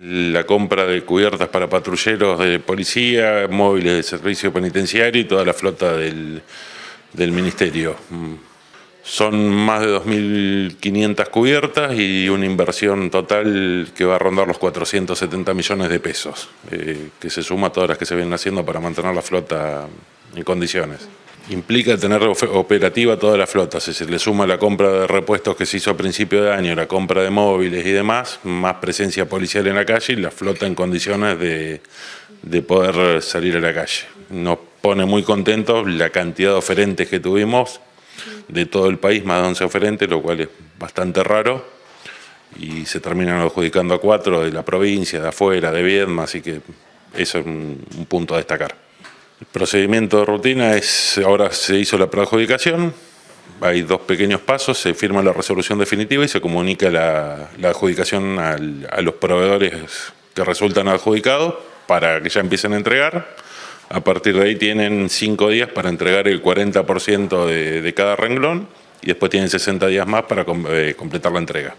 La compra de cubiertas para patrulleros de policía, móviles de servicio penitenciario y toda la flota del, ministerio. Mm. Son más de 2.500 cubiertas y una inversión total que va a rondar los 470 millones de pesos, eh, que se suma a todas las que se vienen haciendo para mantener la flota en condiciones. Implica tener operativa toda la flota, si se le suma la compra de repuestos que se hizo a principio de año, la compra de móviles y demás, más presencia policial en la calle y la flota en condiciones de, de poder salir a la calle. Nos pone muy contentos la cantidad de oferentes que tuvimos de todo el país, más de 11 oferentes, lo cual es bastante raro, y se terminan adjudicando a cuatro de la provincia, de afuera, de Viedma, así que eso es un, punto a destacar. El procedimiento de rutina es, ahora se hizo la preadjudicación, hay dos pequeños pasos, se firma la resolución definitiva y se comunica la, adjudicación a los proveedores que resultan adjudicados para que ya empiecen a entregar a partir de ahí tienen cinco días para entregar el 40% de, de cada renglón y después tienen 60 días más para eh, completar la entrega.